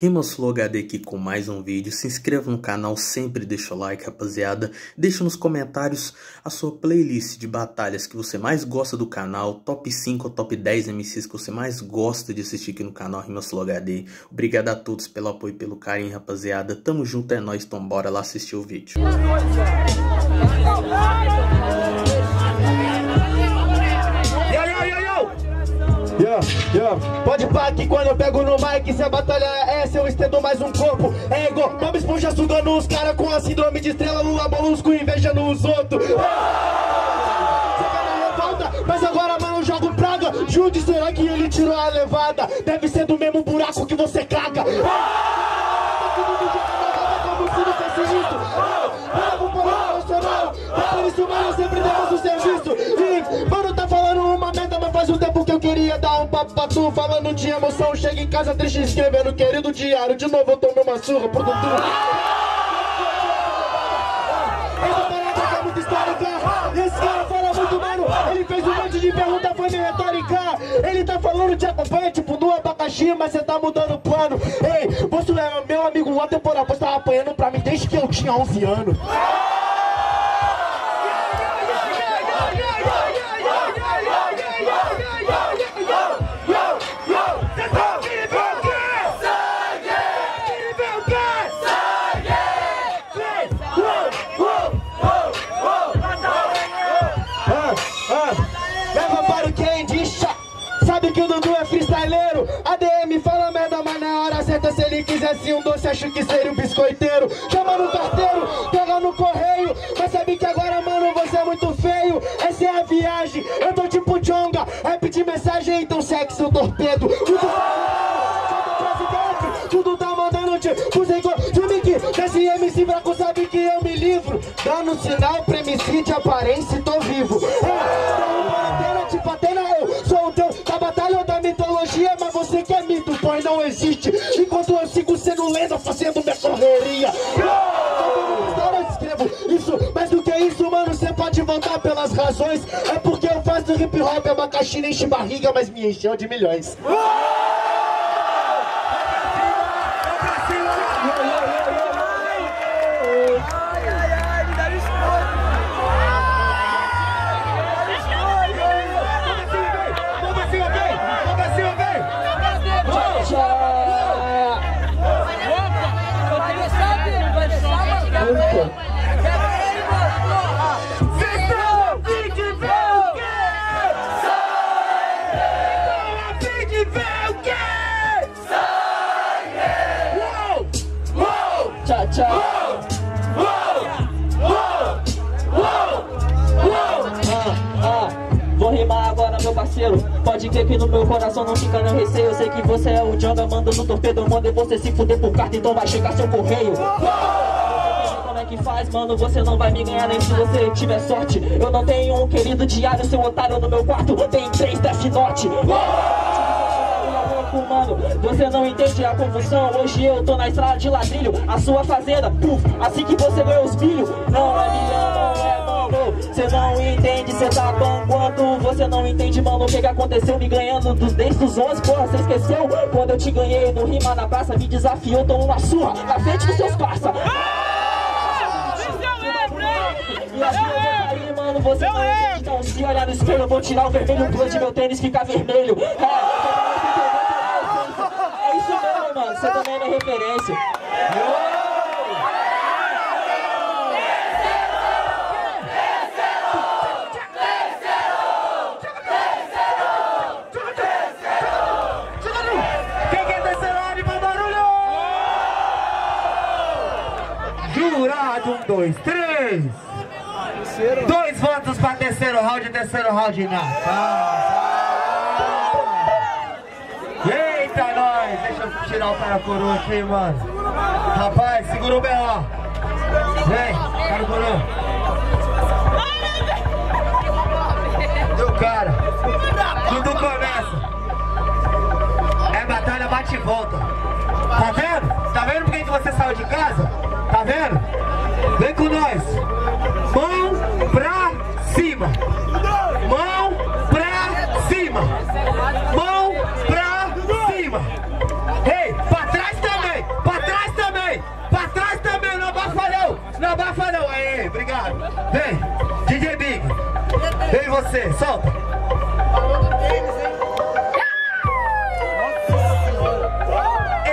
Rimas Flow HD aqui com mais um vídeo, se inscreva no canal, sempre deixa o like rapaziada, deixa nos comentários a sua playlist de batalhas que você mais gosta do canal, top 5 ou top 10 MCs que você mais gosta de assistir aqui no canal Rimas Flow HD. Obrigado a todos pelo apoio e pelo carinho rapaziada, tamo junto, é nóis, então bora lá assistir o vídeo. Pode pá que quando eu pego no mic, se a batalha é essa, eu estendo mais um corpo. É igual Bob Esponja sugando os caras com a síndrome de estrela, Lula Molusco inveja nos outros. Mas agora, mano, eu jogo praga. Junte, será que ele tirou a levada? Deve ser do dar um papo pra tu. Falando de emoção, chega em casa triste escrevendo, querido diário. De novo eu tomei uma surra pro Dudu. Essa parada é muito histórica. Esse cara fala muito, mano. Ele fez um monte de pergunta, foi meio retórica. Ele tá falando de acompanha, tipo, no abacaxi, mas você tá mudando o plano. Ei, você é meu amigo lá temporal, você tava apanhando pra mim desde que eu tinha 11 anos. Quisesse um doce, acho que seria um biscoiteiro. Chama no carteiro, pega no correio. Mas sabe que agora, mano, você é muito feio. Essa é a viagem, eu tô tipo Jonga. Rap de mensagem, então sexo torpedo. Tudo presidente, tudo tá mandando te Fuzei filme que desse MC fraco sabe que eu me livro. Dando sinal pra MC de aparência tô vivo fazendo minha correria. Isso, mais do que isso, mano? Cê pode voltar pelas razões. É porque eu faço hip hop, abacaxi nem enche barriga Mas me encheu de milhões Pode crer que no meu coração não fica nem receio. Eu sei que você é o Jonga, manda no torpedo, manda você se fuder por carta, então vai chegar seu correio. Como é que faz, mano? Você não vai me ganhar nem se você tiver sorte. Eu não tenho um querido diário, seu otário no meu quarto. Tem três Death Note. Mano, você não entende a confusão Hoje eu tô na estrada de ladrilho A sua fazenda, puf, assim que você ganhou os milhos Não é milhão, Você não entende, cê tá banguando Você não entende, mano, o que que aconteceu? Me ganhando dos desde os 11, porra, cê esqueceu? Quando eu te ganhei no rima na praça Me desafiou, tô uma surra Na frente dos seus parça. Eu vou cair, mano, você não entende Então se olhar no espelho, eu vou tirar o vermelho Pro de meu tênis ficar vermelho. É, é isso mesmo, mano. Você também não é referência. Quem quer terceiro anima barulho? Um, dois, três. Dois votos para terceiro round, terceiro round na Eita, nós! Deixa eu tirar o cara coroa aqui, mano. Rapaz, segura o B.O. Vem, cara coroa. Deu cara. Tudo começa. É batalha bate e volta. Tá vendo? Tá vendo por que você saiu de casa? Tá vendo? Você, solta. Ê,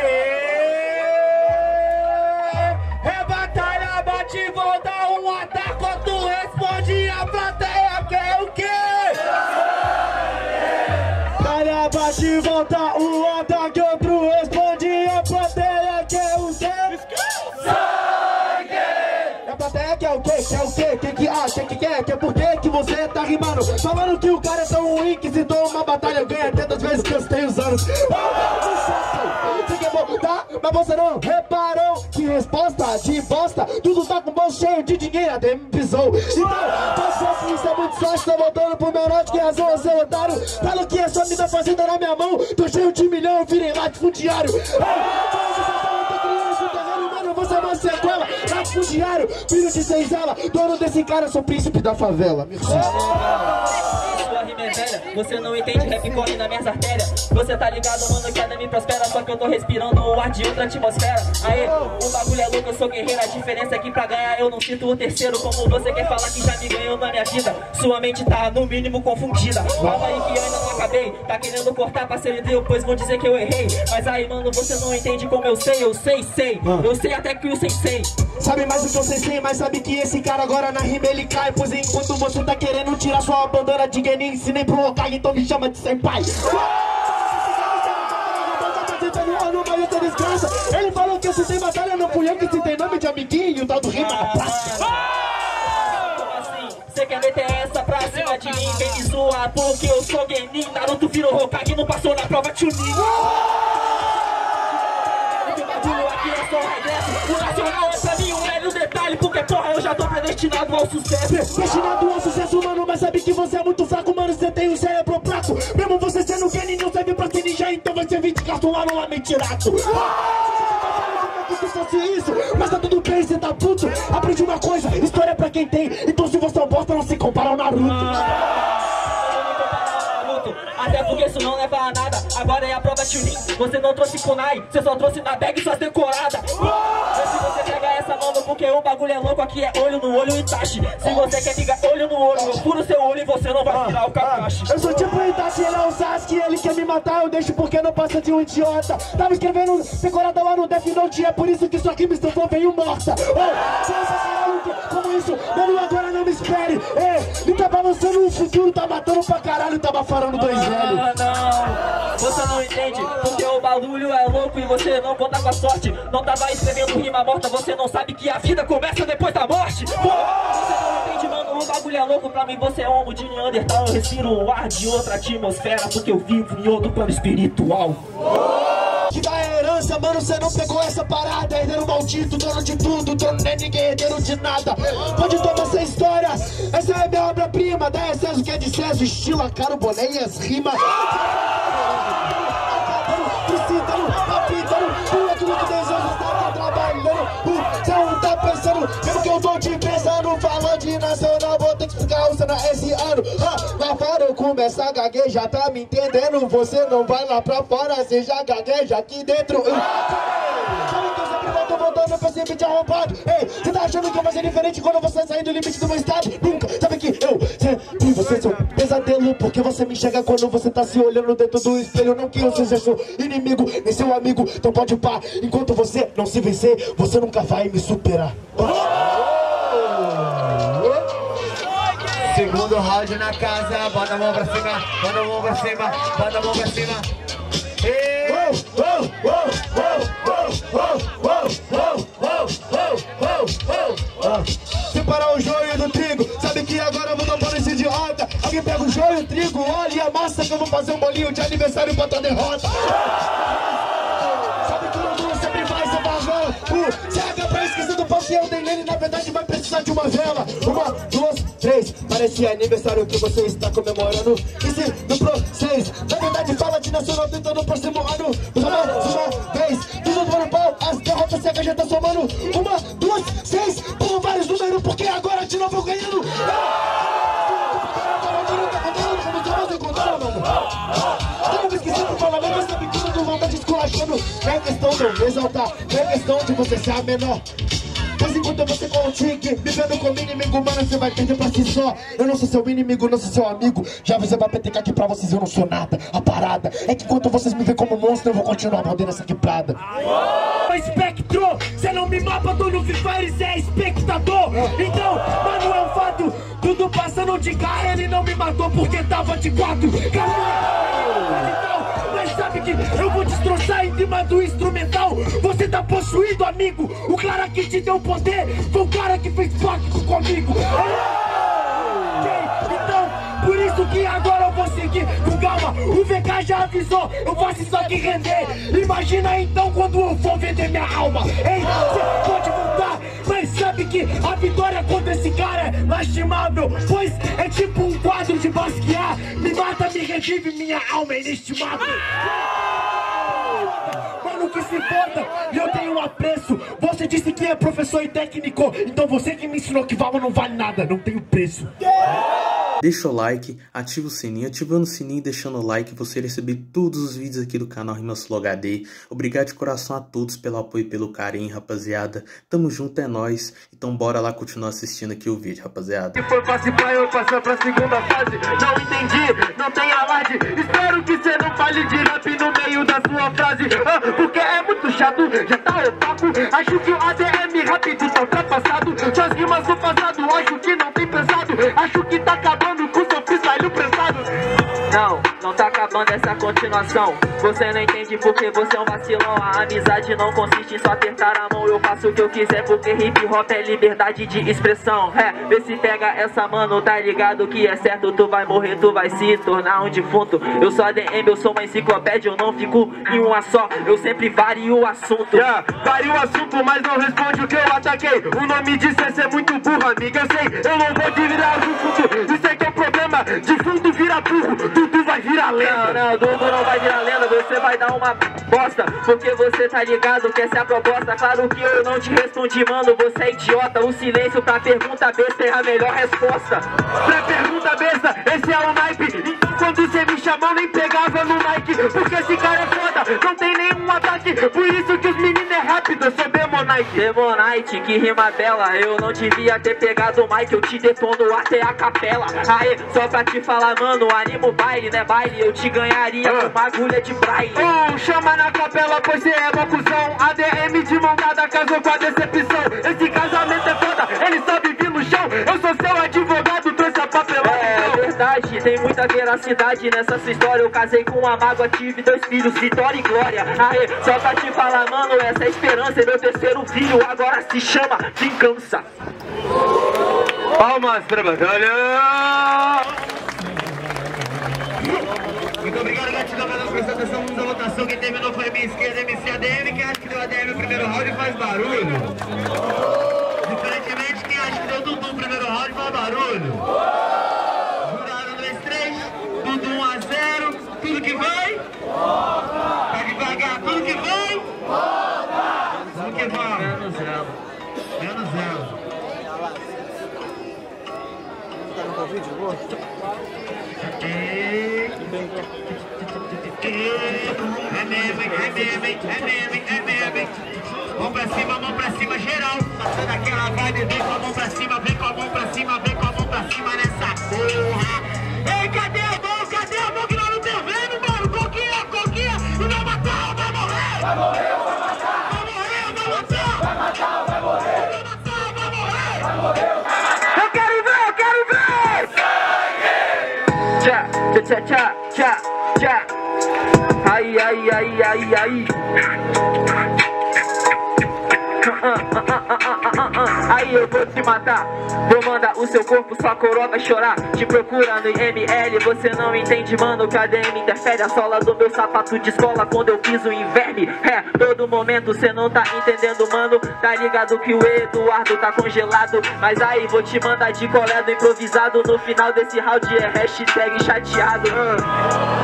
É batalha, bate e volta, um ataque, tu responde, a plateia quer o quê? Batalha bate e volta, um ataque, tá rimando? Falando que o cara é tão ruim que se uma batalha ganha tantas vezes que eu tenho os anos. Mas você não reparou que resposta de bosta. Tudo tá com bolso cheio de dinheiro, até me pisou. Então, você isso é muito sorte, tô voltando pro meu norte, que razão é otário. Falo que é só me dá fazenda na minha mão, tô cheio de milhão, virei latifundiário. Ei, você tá criança, terreno, mano, você é uma sequela. Latifundiário, filho de senzala, dono desse cara, sou príncipe da favela. Você não entende, rap corre nas minhas artérias. Você tá ligado, mano, que a me prospera Só que eu tô respirando o ar de outra atmosfera. Aê, o bagulho é louco, eu sou guerreiro A diferença é que pra ganhar eu não sinto o terceiro Como você quer falar que já me ganhou na minha vida. Sua mente tá no mínimo confundida. Aí que ainda acabei Tá querendo cortar parceiro deu, pois vão dizer que eu errei. Mas aí, mano, você não entende como eu sei Eu sei, sei, eu sei até que o sensei. Sabe mais do que eu sei, sim, mas sabe que esse cara agora na rima ele cai Pois enquanto você tá querendo tirar sua bandana de Genin Ensinei pro Hokage, então me chama de senpai Ele falou que eu citei batalha, não fui eu que nome de amiguinho O tal do rima na praça. Assim? Cê quer meter essa pra cima de mim? Vem me zoar porque eu sou Genin Naruto virou Hokage, não passou na prova Chunin Esse bagulho aqui é só regresso O nacional é pra mim um velho detalhe Porque porra, eu já tô predestinado ao sucesso. Destinado ao sucesso, mano, mas sabe que você é muito fraco, mano, você tem um cérebro fraco. Mesmo você sendo Kenny, não serve pra ser ninja, então vai servir de cartolano lá, mentirato que fosse isso, mas tá tudo bem, cê tá puto. Aprendi uma coisa, história é pra quem tem. Então se você é um bosta, não se compara ao Naruto. Porque isso não leva a nada. Agora é a prova Chunin. Você não trouxe kunai Você só trouxe na bag suas decoradas. Se você pega essa mano Porque o bagulho é louco Aqui é olho no olho e tache. Se você quer ligar olho no olho Eu furo seu olho e você não vai virar o Kakashi Eu sou tipo Itachi, ele é o Sasuke Ele quer me matar, eu deixo porque não passa de um idiota. Tava escrevendo decorada lá no Death Note É por isso que sua rima estrofou veio morta. Oh, como isso, não espere. Ei, me tá balançando o futuro Tá matando pra caralho, tá bafarando dois velhos. Ah, não, você não entende Porque o bagulho é louco e você não conta com a sorte. Não tava escrevendo rima morta Você não sabe que a vida começa depois da morte. Pô, Você não entende, mano, o bagulho é louco Pra mim. Você é homo de Neandertal Eu respiro o ar de outra atmosfera Porque eu vivo em outro plano espiritual. Que da herança, mano, cê não pegou essa parada Herdeiro maldito, dono de tudo, dono nem ninguém, herdeiro de nada Pode tomar essa história, essa é minha obra-prima Da excesso que é de César, estilo a caro boné e as rimas apitando, pula tudo que desejo, tá trabalhando Cê não tá pensando, mesmo que eu tô te pensando Falando de nacional, vou ter que explicar o cena esse ano. Ah, Lá fora eu começo a gaguejar, tá me entendendo? Você não vai lá pra fora, você já gagueja aqui dentro voltando pra sempre te arrombado Ei, você tá achando que eu vou ser diferente quando você sair do limite do meu estado? Nunca, sabe que eu sempre você sou pesadelo Porque você me enxerga quando você tá se olhando dentro do espelho. Não que eu seja seu inimigo, nem seu amigo Então pode pá, enquanto você não se vencer Você nunca vai me superar. Segundo round na casa, bota a mão pra cima, bota a mão pra cima, bota a mão pra cima. Ei! Separar o joio do trigo Sabe que agora eu vou dar um esse idiota Alguém pega o joio, o trigo, e a massa Que eu vou fazer um bolinho de aniversário pra tua derrota. Sabe que o mundo sempre vai ser barrão. O Chega pra esquecer do eu dei nele Na verdade vai precisar de uma vela. Uma, duas, três Parece aniversário que você está comemorando. E se no processo Na verdade fala de nacional tentando o próximo ano. Uma, uma vez Tudo do ano pau As derrotas se a já tá somando. Uma, agora de novo eu ganhando vez que sempre fala mesmo essa bicuda do vontade esculachando Não é questão de eu exaltar Não é questão de você ser a menor Mas enquanto você com o tique, vivendo como inimigo, mano, você vai perder pra si só. Eu não sou seu inimigo, não sou seu amigo. Já você vai PTK aqui pra vocês, eu não sou nada. A parada é que enquanto vocês me veem como monstro, eu vou continuar mordendo essa quebrada. Espectro, cê não me mapa, tô no Free Fire, cê é espectador. Então, mano, é um fato. Tudo passando de carro, ele não me matou porque tava de quatro. Calma então, mas sabe que eu vou destroçar em cima do instrumental? Você tá possuído, amigo. O cara que te deu poder foi o cara que fez pacto comigo? Que agora eu vou seguir. Com calma O VK já avisou, eu faço isso aqui render. Imagina então quando eu for vender minha alma. Ei, você pode voltar, mas sabe que a vitória contra esse cara é lastimável Pois é tipo um quadro de Basquiat Me mata, me revive, minha alma é inestimável. Mano, que se foda, e eu tenho um apreço. Você disse que é professor e técnico Então você que me ensinou que valor não vale nada, não tem preço Deixa o like, ativa o sininho, ativando o sininho e deixando o like, você receber todos os vídeos aqui do canal Rimas Flow HD. Obrigado de coração a todos pelo apoio e pelo carinho, rapaziada. Tamo junto, é nóis. Então bora lá continuar assistindo aqui o vídeo, rapaziada. Se eu passar pra segunda fase Não entendi, não tem alarde Espero que cê não fale de rap no meio da sua frase ah, Porque é muito chato, já tá opaco Acho que o ADM rápido tá ultrapassado Suas rimas do passado, acho que não tem pesado Acho que tá acabando com seu freestyle prestado Não, tá acabando essa continuação. Você não entende porque você é um vacilão. A amizade não consiste em só apertar a mão. Eu faço o que eu quiser porque hip hop é liberdade de expressão. É, vê se pega essa mano, tá ligado que é certo. Tu vai morrer, tu vai se tornar um defunto. Eu sou ADM, eu sou uma enciclopédia Eu não fico em uma só, eu sempre vario o assunto. Yeah, varia o assunto, mas não responde o que eu ataquei. O nome disso é ser muito burro, amiga Eu sei, eu não vou te virar assunto. Isso é que é o problema, defunto vira burro. Tudo vai virar Não, lenda. Não, Dudu não vai virar lenda, você vai dar uma bosta Porque você tá ligado que essa é a proposta. Claro que eu não te respondi, mano, você é idiota. O silêncio pra pergunta besta é a melhor resposta. Pra pergunta besta, esse é o naipe quando cê me chamou nem pegava no mic Porque esse cara é foda, não tem nenhum ataque. Por isso que os meninos é rápido, eu sou Demonite Demonite, que rima bela Eu não devia ter pegado o mic Eu te detono até a capela. Aê, só pra te falar, mano Anima o baile, né baile? Eu te ganharia Ah. com uma agulha de braille. Oh, chama na capela, pois cê é uma cuzão ADM de mão dada, casou com a decepção. Esse casamento é foda, ele só vive no chão. Eu sou seu advogado, verdade, tem muita veracidade nessa sua história Eu casei com uma mágoa, tive dois filhos, Vitória e Glória Aê, só pra te falar, mano, essa é a esperança é Meu terceiro filho agora se chama Vingança Palmas pra batalha! Muito obrigado, gratidão pela prestando atenção. Votação. Quem terminou foi minha esquerda, MC ADM. Quem acha que deu ADM no primeiro round faz barulho. É mesmo, é mesmo, é mesmo, é mesmo. Mão pra cima, mão pra cima, geral. Passando aquela vibe, vem com a mão pra cima, vem cha cha cha. Eu vou te matar. Vou mandar o seu corpo, sua coroa vai chorar. Te procura no IML, você não entende, mano DM interfere. A sola do meu sapato de escola Quando eu piso em verme. É, todo momento cê não tá entendendo, mano. Tá ligado que o Eduardo tá congelado. Mas aí vou te mandar de colé do improvisado. No final desse round é hashtag chateado.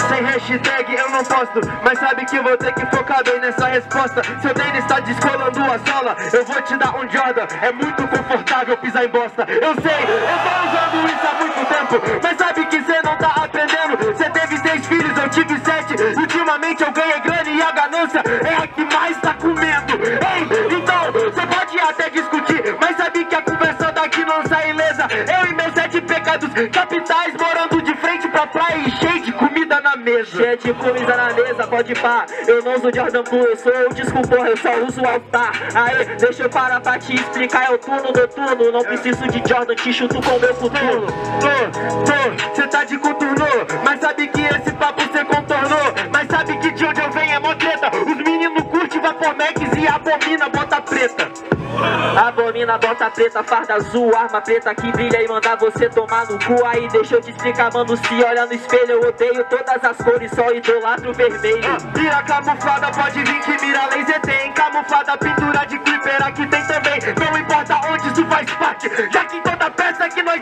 Sem hashtag eu não posto Mas sabe que vou ter que focar bem nessa resposta. Seu tênis tá descolando a sola. Eu vou te dar um Jordan É muito confortável pisar em bosta. Eu sei, eu tô usando isso há muito tempo. Mas sabe que cê não tá aprendendo? Cê teve seis filhos, eu tive sete. Ultimamente eu ganhei grana e a ganância É a que mais tá comendo. Ei, então, cê pode até discutir Mas sabe que a conversa daqui não sai ilesa. Eu e meus sete pecados capitais Morando de frente pra praia e cheio de comida mesa. Cheia de comida na mesa, pode pá. Eu não uso Jordan Blue, eu sou o desculpa, eu só uso altar. Aí, deixa eu parar pra te explicar, eu turno noturno. Não preciso de Jordan, te chuto com meu futuro. Tô, tô, cê tá de contorno, mas sabe que Abomina, bota preta, farda azul, arma preta que brilha e manda você tomar no cu. Aí deixa eu te explicar, mano, se olha no espelho, eu odeio todas as cores, só idolatro vermelho. Mira camuflada, pode vir que mira laser tem. Camuflada, pintura de clipper aqui tem também. Não importa onde isso faz parte, já que toda peça que nós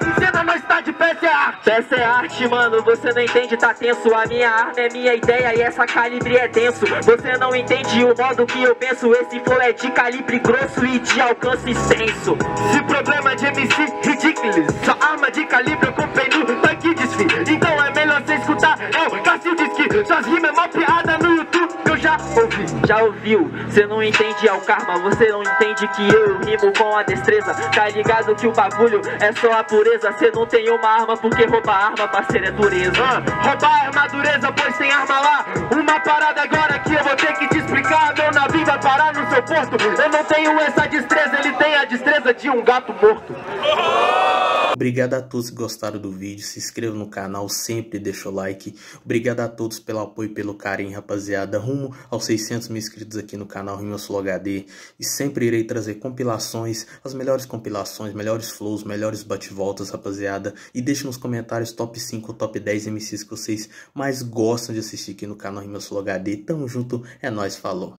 peça é arte. Peça é arte, mano, você não entende, tá tenso. A minha arma é minha ideia e essa calibre é denso. Você não entende o modo que eu penso, esse flow é de calibre grosso e de alcance extenso. Se problema de MC ridículo, sua arma de calibre eu comprei no tanque desfile. Então é melhor você escutar, eu Cássio diz que suas rimas é mó piada no YouTube, já ouvi. Já ouviu? Você não entende é o karma, você não entende que eu rimo com a destreza. Tá ligado que o bagulho é só a pureza. Você não tem uma arma porque roubar arma, parceiro, é dureza. Ah, roubar armadureza, pois tem arma lá. Uma parada agora que eu vou ter que te explicar. Meu navio vai parar no seu porto. Eu não tenho essa destreza, ele tem a destreza de um gato morto. Obrigado a todos que gostaram do vídeo, se inscreva no canal, sempre deixa o like. Obrigado a todos pelo apoio e pelo carinho, rapaziada. Rumo aos 600 mil inscritos aqui no canal Rima Sul HD. E sempre irei trazer compilações, as melhores compilações, melhores flows, melhores bate-voltas, rapaziada. E deixe nos comentários top 5 ou top 10 MCs que vocês mais gostam de assistir aqui no canal Rima Sul HD. Tamo junto, é nóis, falou.